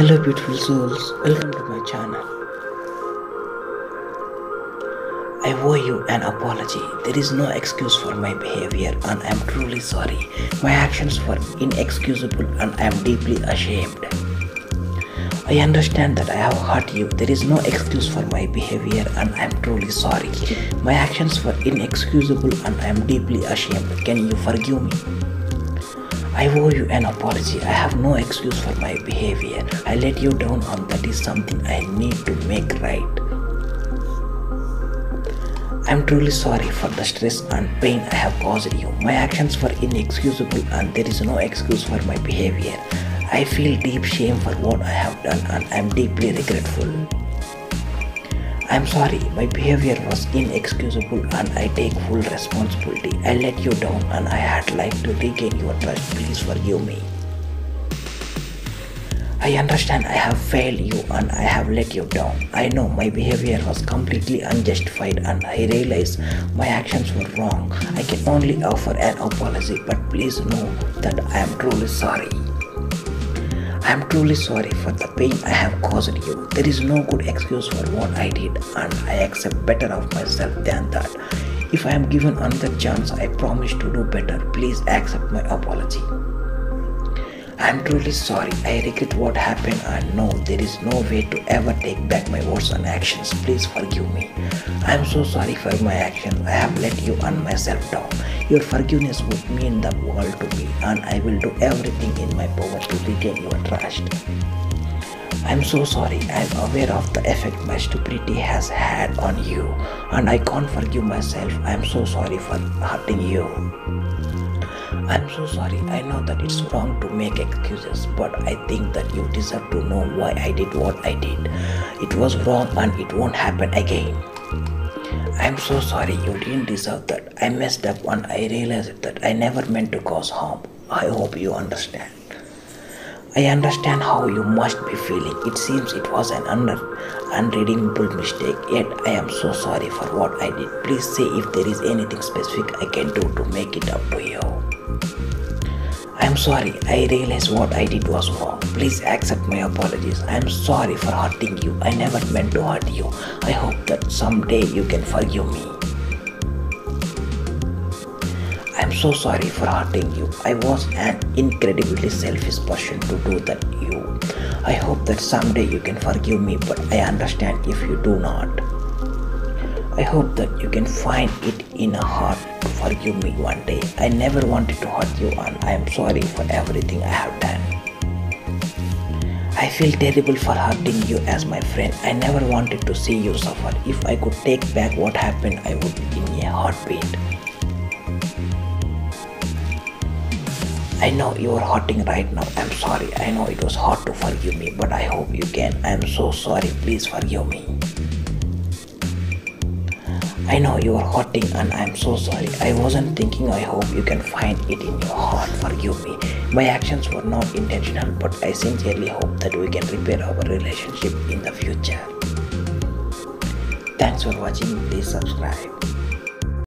Hello, beautiful souls. Welcome to my channel. I owe you an apology. There is no excuse for my behavior, and I am truly sorry. My actions were inexcusable, and I am deeply ashamed. I understand that I have hurt you. There is no excuse for my behavior, and I am truly sorry. My actions were inexcusable, and I am deeply ashamed. Can you forgive me? I owe you an apology. I have no excuse for my behavior. I let you down, and that is something I need to make right. I am truly sorry for the stress and pain I have caused you. My actions were inexcusable, and there is no excuse for my behavior. I feel deep shame for what I have done, and I am deeply regretful. I am sorry, my behavior was inexcusable and I take full responsibility. I let you down and I had like to regain your trust. Please forgive me. I understand I have failed you and I have let you down. I know my behavior was completely unjustified and I realize my actions were wrong. I can only offer an apology, but please know that I am truly sorry. I am truly sorry for the pain I have caused you. There is no good excuse for what I did, and I accept better of myself than that. If I am given another chance, I promise to do better. Please accept my apology. I am truly sorry. I regret what happened and know there is no way to ever take back my words and actions. Please forgive me. I am so sorry for my actions. I have let you and myself down. Your forgiveness would mean the world to me, and I will do everything in my power to regain your trust. I am so sorry. I am aware of the effect my stupidity has had on you, and I can't forgive myself. I am so sorry for hurting you. I am so sorry. I know that it's wrong to make excuses, but I think that you deserve to know why I did what I did. It was wrong and it won't happen again. I am so sorry. You didn't deserve that. I messed up and I realized that I never meant to cause harm. I hope you understand. I understand how you must be feeling. It seems it was an under, unredeemable mistake, yet I am so sorry for what I did. Please say if there is anything specific I can do to make it up to you. I am sorry. I realize what I did was wrong. Please accept my apologies. I am sorry for hurting you. I never meant to hurt you. I hope that someday you can forgive me. I am so sorry for hurting you. I was an incredibly selfish person to do that to you. I hope that someday you can forgive me, but I understand if you do not. I hope that you can find it in a heart forgive me one day. I never wanted to hurt you and I am sorry for everything I have done. I feel terrible for hurting you as my friend. I never wanted to see you suffer. If I could take back what happened, I would be in a heartbeat. I know you are hurting right now. I'm sorry. I know it was hard to forgive me, but I hope you can. I'm so sorry. Please forgive me. I know you are hurting and I'm so sorry. I wasn't thinking. I hope you can find it in your heart. Forgive me. My actions were not intentional, but I sincerely hope that we can repair our relationship in the future. Thanks for watching. Please subscribe.